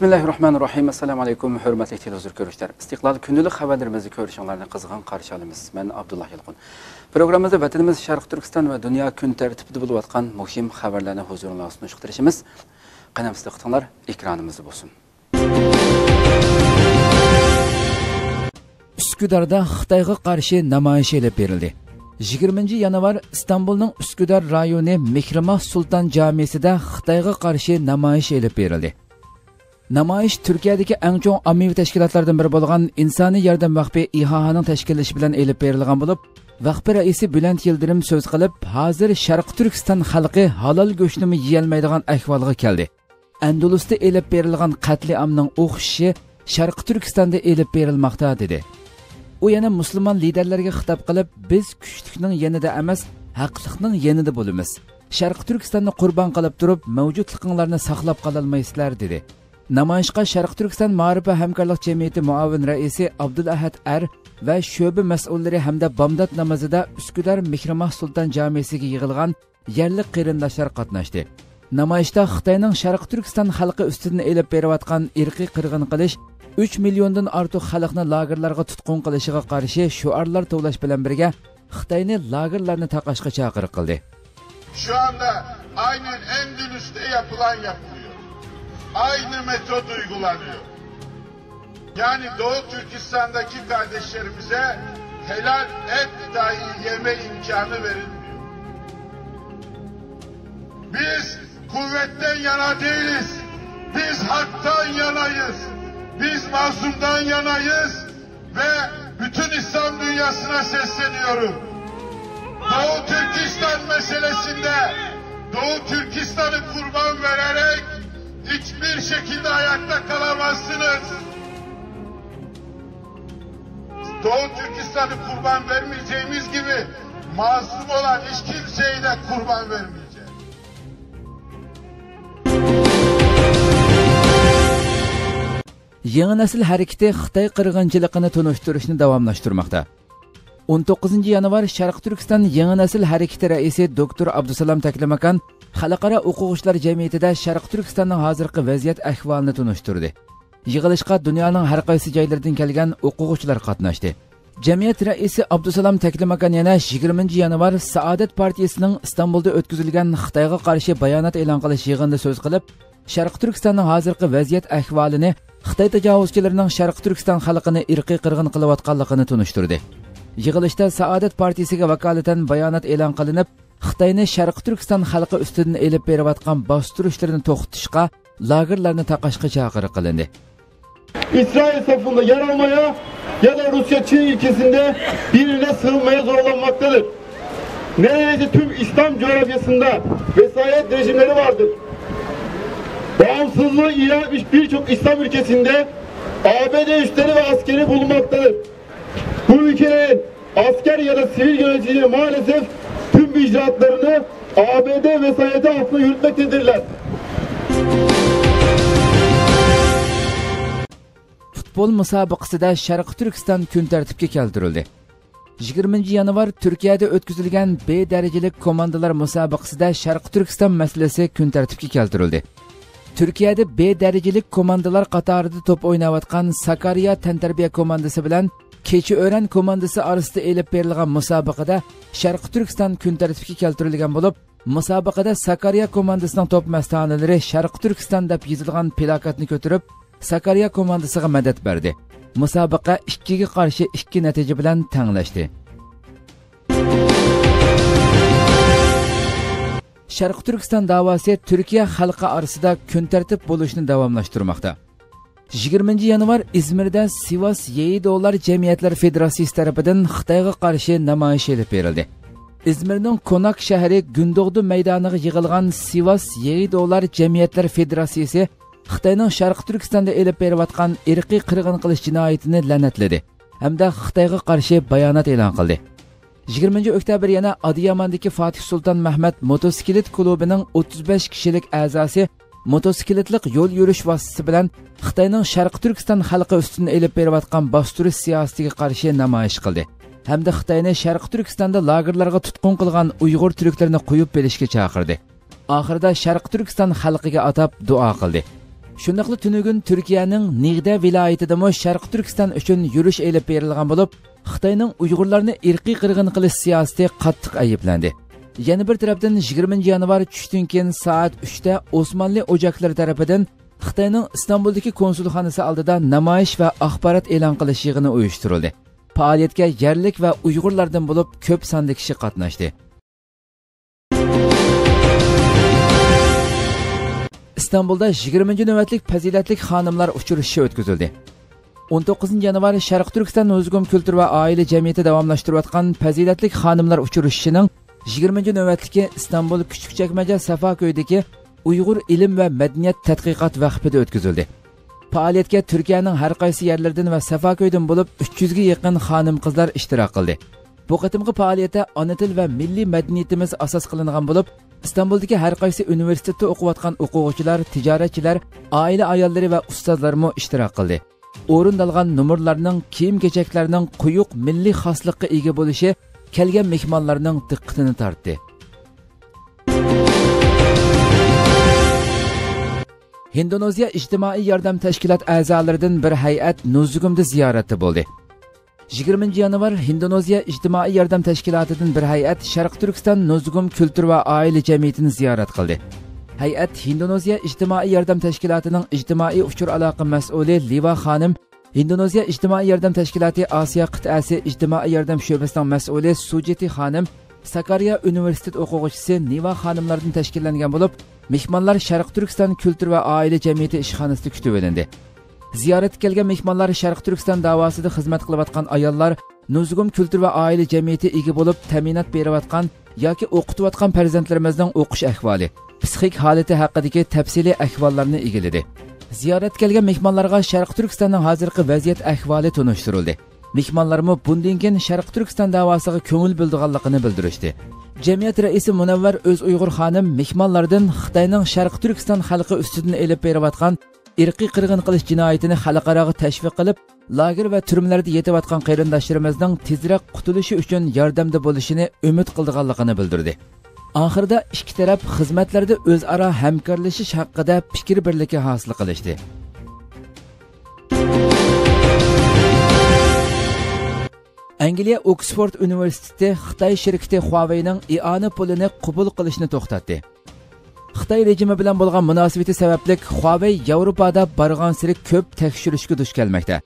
bismillahi rohmanir rohim assalomu alaykum hurmatli televizor ko'ruvchilar istiqlol kundalik xabarlarimizni ko'rishinglarni qizg'in qarshi olamiz man abdulloh yilqun programmamizda vatanimiz sharq turkiston va dunyo kun tartibida bo'layotgan muhim xabarlarni huzuringizga sunishtirishimiz qanamizda qitinglar ekranimizda bo'lsin. Uskudarda xitoyga qarshi namoyish elib berildi. 20 yanvar istanbulning uskudar rayoni mehrimoh sulton jamiasida xitoyga qarshi namoyish elib berildi. Namoyish turkiyadagi eng chong ommaviy tashkilotlardan biri bo'lgan insoniy yordam vaqfi ihohaning tashkillashi bilan elib berilgan bo'lib vaqfi raisi buland yildirim so'z qilib hozir sharq turkiston xalqi halol go'shtni yeyolmaydigan ahvolga keldi. Andalusda elib berilgan qatli amning o'xishi sharq turkistonda elib berilmoqda dedi. U yana musulmon liderlarga xitob qilib biz kuchlikning yanida emas haqliqning yanida bo'lamiz. Sharq turkistonni qurbon qilib turib mavjudliqinglarni saqlab qololmaysizlar dedi. Namoyishga sharq turkiston ma'rifa hamkorlik jamiyati muavin raisi abdulahad ar er va sho'ba mas'ullari hamda bomdod namozida uskudar mehrimah sulton jamiyasiga yig'ilgan yerlik qarindoshlar qatnashdi namoyishda xitoyning sharq turkiston xalqi ustidan elib berayotgan irqiy qirg'in qilish 3 milliondan ortiq xalqni lagerlarga tutqun qilishiga qarshi shuarlar to'lash bilan birga xitoyni lagerlarni taqashga chaqiriq qildi shu anda aynan Endülüs'te yapılan yapılıyor. Aynı metot uygulanıyor. Yani Doğu Türkistan'daki kardeşlerimize helal et dahi yeme imkanı verilmiyor. Biz kuvvetten yana değiliz. Biz haktan yanayız. Biz mazlumdan yanayız ve bütün İslam dünyasına sesleniyorum. Doğu Türkistan meselesinde Doğu Türkistan'ı kurban vererek hiçbir şekilde ayakta kalamazsınız. Doğu Türkistan'ı kurban vermeyeceğimiz gibi masum olan hiç kimseyi de kurban vermeyeceğiz. yangi nasl harakati xitoy qirg'inchiligini tunishtirishni 19 yanvar sharq turkiston yangi nasl harakati raisi doktor abdusalom taklamakan xalqaro o'quvchilar jamiyatida sharq turkistonning hozirgi vaziyat ahvolini tunishtirdi. Yig'ilishga dunyoning har qaysi joylaridan kelgan o'quvchilar qatnashdi. Jamiyat raisi abdusalom taklamakan yana 20 yanvar saodat partiyasining istanbulda o'tkazilgan xitoyga qarshi bayonot e'lon qilish yig'inida so'z qilib sharq turkistonning hozirgi vaziyat ahvolini xitoy tajovuzchilarining sharq turkiston xalqini irqiy qirg'in qilayotganligini tunishtirdi. Yig'ilishda saodat partiyasiga vakolatan bayonot e'lon qilinib xitoyni sharq turkiston xalqi ustidan elib berayotgan bostirishlarni to'xtatishga lagerlarni taqashga chaqiriq qilindi İsrail safında yer almaya ya da Rusya Çin ilkesinde birine sığınmaya zorlanmaktadır. Neredeyse tüm İslam coğrafyasında vesayet rejimleri vardır. Bağımsızlığı ilan etmiş birçok İslam ülkesinde ABD üsleri ve askeri bulunmaktadır. Bu ülkelerin asker ya da sivil yöneticileri maalesef tüm icraatlarını ABD vesayeti altında yürütmektedirler. futbol musobaqasida sharq turkiston kun tartibga keltirildi 20 yanvar turkiyada o'tkazilgan b darajalik komandalar musobaqasida sharq turkiston masalasi kun tartibga keltirildi turkiyada b darajalik komandalar qatorida to'p o'ynayotgan sakarya tantarbiya komandasi bilan kecha o'ran komandasi orasida elib berilgan musobaqada sharq turkiston kun tartibga keltirilgan bo'lib musobaqada sakarya komandasining to'p mastonalari sharq turkiston deb yozilgan plakatni ko'tarib sakarya komandasiga madad berdi. Musobaqa ikkiga qarshi ikki natija bilan tanglashdi sharq turkiston davosi turkiya xalqi orasida kun tartib bo'lishni davomlashtirmoqda. 20 yanvar izmirda sivas yeidolar jamiyatlar federatsiyasi tarafidan xitoyga qarshi namoyish elib berildi. Izmirning konak shahri gundog'du maydoniga yig'ilgan sivas yeidolar jamiyatlar federatsiyasi xitoyning sharq turkistonda elib berayotgan irqiy qirg'in qilish jinoyatini la'natladi hamda xitoyga qarshi bayonot e'lon qildi. 20 oktyabr yana adiyamandagi fatih sulton mahmad motosiklet klubining 35 kishilik a'zosi motosikletliq yo'l yurish vositasi bilan xitoyning sharq turkiston xalqi ustidan elib berayotgan bostirish siyosatiga qarshi namoyish qildi. Hamda xitoyni sharq turkistonda lagerlarga tutqun qilgan uyg'ur turklarni qo'yib berishga chaqirdi. Oxirida sharq turkiston xalqiga atab duo qildi. Shundoqli tunugun turkiyaning nig'da viloyatidami sharqi turkiston uchun yurish elib berilgan bo'lib xitoyning uyg'urlarni irqiy qirg'in qilish siyosati qattiq ayblandi yana bir tarafdan 20 yanvar tushdan keyin soat 3 da osmonli o'jaklari tarafidan xitoyning istanbuldagi konsulxonasi oldida namoyish va axborot e'lon qilish yig'ini uyushtirildi. Faoliyatga yerlik va uyg'urlardan bo'lib ko'p sonli kishi qatnashdi. Istanbulda 20 navbatlik fazilatli xonimlar uchrashishi o'tkazildi. 19 yanvar sharq turkiston o'zgum kultur va oila jamiyati davomlashtirayotgan fazilatli xonimlar uchrashishining 20 navbatdagi istanbul kuchukchakmaja safoko'ydagi uyg'ur ilm va madaniyat tadqiqot vaqfida o'tkazildi. Faoliyatga turkiyaning har qaysi yerlaridan va safoko'ydan bo'lib 300 yuzga yaqin xonim qizlar ishtirok qildi. Bu qatimgi faoliyatda ona til va milliy madaniyatimiz asos qilingan bo'lib istanbuldagi har qaysi universitetda o'qiyotgan o'quvchilar tijoratchilar oila ayollari va ustozlarmi ishtirok qildi. O'rindalgan numurlarning kiyim kechaklarning quyuq milliy xoslikqa ega bo'lishi kelgan mehmonlarning diqqatini tortdi Hindoneziya ijtimoiy yordam tashkilot a'zolaridan bir hay'at Nuzugumda ziyorati bo'ldi. 20 yanvar Hindoneziya ijtimoiy yordam tashkilotidan bir hay'at Sharq Turkiston Nuzugum kultur va oila jamiyatini ziyorat qildi. Hay'at Hindoneziya ijtimoiy yordam tashkilotining ijtimoiy uchur aloqa mas'uli Liva xonim Indoneziya İctimai Yardım Təşkilatı Asiya qitəsi İctimai Yardım şöbəsinin məsuliyyəti Sujeti xanım Sakarya Universitet oxucusu Niva xanımlardan təşkillənən olub, mehmanlar Şərq Türkistan Kültür və Ailə Cəmiyyəti işxanasında kütüb edildi. Ziyarət gələn mehmanlar Şərq Türkistan davasında xidmət qılıb atqan ayollar Nuzgum Kültür və Ailə Cəmiyyəti igi olub təminat verib atqan yoki oxutub atqan farzandlarimizin oxuş əhvali, psixik haləti haqqındakı təfsili əhvallarını igilidi. Ziyorat kelgan mehmonlarga Sharq Turkistonning hozirgi vaziyat ahvoli tunishtirildi. mehmonlarmi bundan keyin sharq turkiston davosiga ko'ngil bildiganligini bildirishdi jamiyat raisi munavvar o'z uyg'ur xonim mehmonlardan xitoyning sharq turkiston xalqi ustidan elib berayotgan irqiy qirg'in qilish jinoyatini xalqaroga tashviq qilib lager va turmlarda yetayotgan qarindoshlarimizning tezroq qutulishi uchun yordamda bo'lishini umid qildiganligini bildirdi oxirida ikki taraf xizmatlarda o'zaro hamkorlashish haqida fikr birligi hosil qilishdi Angliya oksford universiteti Xitoy shirkati huaveyning iona pulini qabul qilishni to'xtatdi. Xitoy rejimi bilan bo'lgan munosabati sababli Huawei Yevropada barg'ansiri ko'p tekshirishga duch kelmoqda.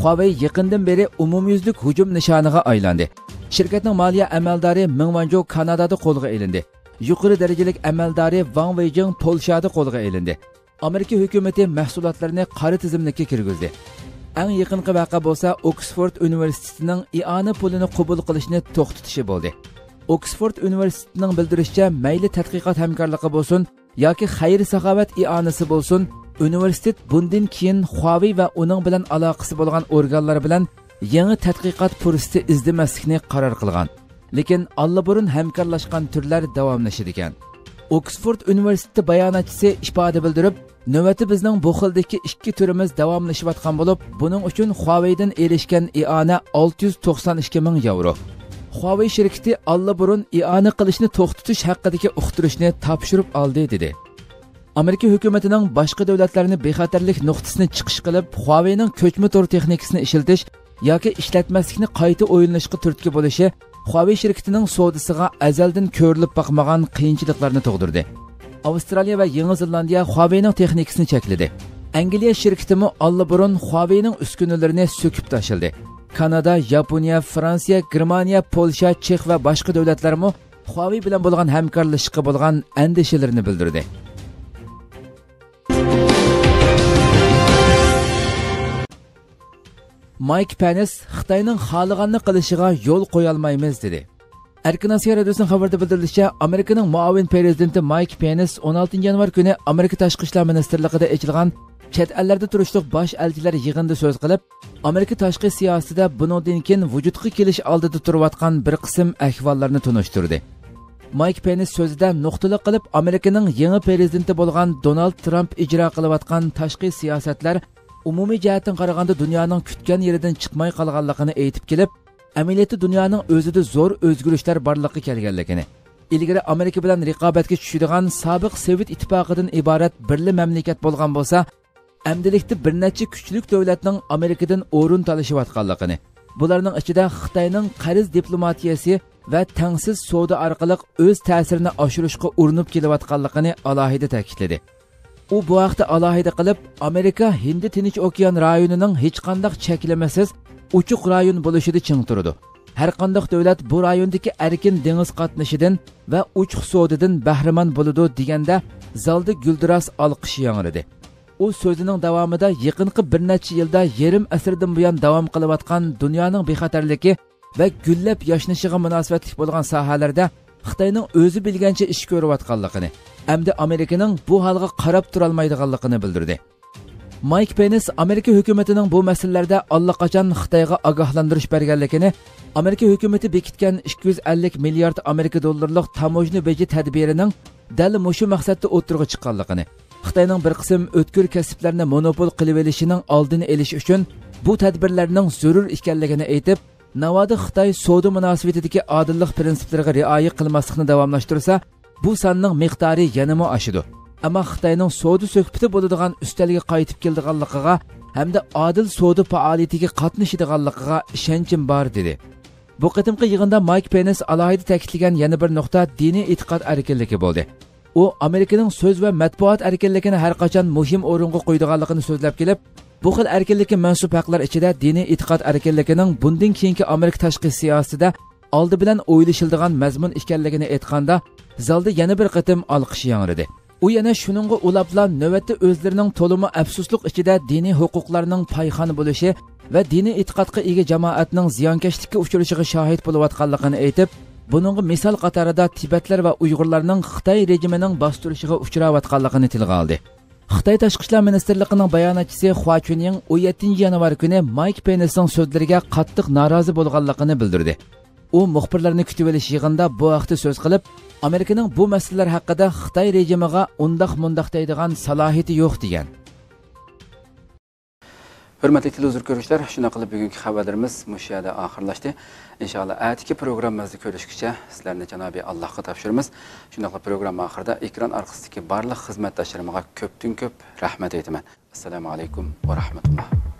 Huawei yaqindan beri umumyuzlik hujum nishoniga aylandi. Shirkatning moliya amaldori Ming Kanadada qo'lga olindi. Yuqori darajalik amaldori Wang Weijing Polshada qo'lga olindi. Amerika hukumati mahsulotlarini qora tizimlikka kirgizdi. eng yaqinqi vaqa bo'lsa oksford universitetining iona pulini qabul qilishni to'xtatishi bo'ldi oksford universitetining bildirishicha mayli tadqiqot hamkorligi bo'lsin yoki xayr saxovat ionasi bo'lsin universitet bundan keyin huawei va uning bilan aloqasi bo'lgan organlar bilan yangi tadqiqot fursati izlamaslikni qaror qilgan lekin allaburun hamkorlashgan turlar davomlashadi ekan oksford universiteti bayonotchisi ifoda bildirib navbati bizning bu xildagi ikki turimiz davomlashayotgan bo'lib, buning uchun Huawei'dan erishgan iona 692 ming yevro. Huawei shirkati allaburun iona qilishni to'xtatish haqidagi uqtirishni topshirib oldi dedi. Amerika hukumatining boshqa davlatlarni bexatarlik nuqtasini chiqish qilib, Huawei'ning ko'chma tur texnikasini ishlatish yoki ishlatmaslikni qayta o'ylanishga turtki bo'lishi huavey shirkatining savdosiga azaldan ko'rilib boqmagan qiyinchiliklarni tug'dirdi. Avstraliya va Yangi Zelandiya huaveyning texnikasini chekladi. Angliya shirkitimi allaburun huaveyning uskunalarini so'kib tashildi. Kanada, Yaponiya, Fransiya, Germaniya, Polsha, Chex va boshqa davlatlarmi huavey bilan bo'lgan hamkorlashishga bo'lgan andishalarini bildirdi. Майк Pence Xitoyning xohlaganini qilishiga yo'l qo'ya olmaymiz dedi. Erkin Asiya Radyosu'nun xabarda bildirilishicha, Amerikaning muavin prezidenti Mike Pence 16 yanvar kuni Amerika tashqi ishlar ministrligida ochilgan chet ellarda turishliq bosh elchilar yig'inida so'z qilib, Amerika tashqi siyosatida bundan keyin vujudga kelish oldida turayotgan bir qism ahvollarni tunishtirdi. Mike Pence so'zida nuqtali qilib Amerikaning yangi prezidenti bo'lgan Donald Trump ijro qilayotgan tashqi siyosatlar umumiy jihatdan qaraganda dunyoning kutgan yeridan chiqmay qolganligini aytib kelib, amaliyotda dunyoning o'zida zo'r o'zgarishlar borliqqa kelganligini ilgari amerika bilan raqobatga tushadigan sobiq sovet ittifoqidan iborat birli mamlakat bo'lgan bo'lsa amdilikda bir necha kuchlik davlatning amerikadan o'rin talashayotganligini bularning ichida xitoyning qarz diplomatiyasi va tangsiz savdo orqali o'z ta'sirini oshirishga urinib kelayotganligini alohida ta'kidladi. U bu haqda alohida qilib amerika hindi tinch okean rayonining hech qandaq cheklamasiz uchuq rayon bo'lishida ching turdi. Har qandaq davlat bu rayondagi erkin dengiz qatnashidan va uchuq sodidan bahramand bo'ladi deganda zalda guldiras olqish yangridi u so'zining davomida yaqinqi bir necha yilda yarim asrdan buyon davom qilayotgan dunyoning bexatarligi va gullab yashnishiga munosabatli bo'lgan sohalarda xitoyning o'zi bilgancha ish ko'rayotganligini hamda amerikaning bu holga qarab turolmaydiganligini bildirdi. Mayk penis amerika hukumatining bu masalalarda allaqachon xitoyga ogohlantirish berganligini amerika hukumati bekitgan 250 milliard amerika dollarlik tamojni beji tadbirining dal mushu maqsadda o'tirg'i chiqqanligini xitoyning bir qism o'tkir kasblarni monopol qilib olishining oldini olish uchun bu tadbirlarning zarur ekanligini aytib navoda xitoy savdo munosabatidagi odillik prinsiplariga rioya qilmaslikni davomlashtirsa bu sonning miqdori yanama oshidi? Ammo xitoyning savdo suhbati bo'ladigan ustalga qaytib keldiganligiga hamda odil savdo faoliyatiga qatnashadiganligiga ishonchim bor dedi. Bu qatimqi yig'inda mayk penes alohida ta'kidlagan yana bir nuqta diniy e'tiqod erkinligi bo'ldi. U amerikaning so'z va matbuot erkinligini har qachon muhim o'ringa qo'ydiganligini so'zlab kelib bu xil erkinlikka mansub haqlar ichida diniy e'tiqod erkinligining bundan keyingi amerika tashqi siyosatida oldi bilan o'ylashildigan mazmun ekanligini aytganda zalda yana bir qatim olqish yangridi u yana shuningga ulabla navbatda o'zlarining to'limi afsusliq ichida diniy huquqlarning payxoni bo'lishi va diniy e'tiqodga ega jamoatning ziyonkashlikka uchrashiga shohid bo'layotganligini aytib buningga misol qatorida tibatlar va uyg'urlarning xitoy rejimining bostirishiga uchrayotganligini tilga oldi. Xitoy tashqi ishlar ministrligining bayonotchisi xua chunying 17 yanvar kuni mayk penisning so'zlariga qattiq norozi bo'lganligini bildirdi. U muxbirlarni kutib olish yig'inida bu haqda so'z qilib amerikaning bu masalalar haqida xitoy rejimiga undoq mundoq deydigan salohiyati yo'q degan. Hurmatli televizor ko'ruvchilar shuna qilib bugungi xabarlarimiz mushu yerda oxirlashdi. Inshaalloh atigi programmamizni ko'rishguncha sizlarni janobiy allohga topshiramiz. Shunaqa programma oxirida ekran orqasidagi barliq xizmatdoshlarimga ko'pdan ko'p rahmat aytaman. Assalomu alaykum va rahmatulloh.